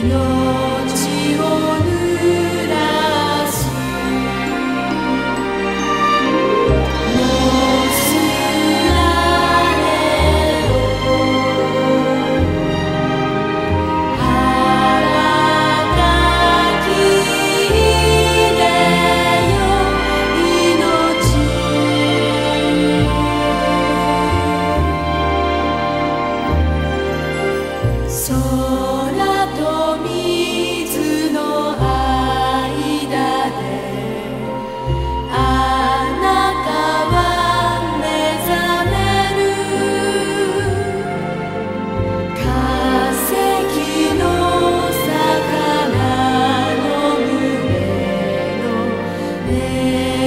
Señor.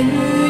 Jesus.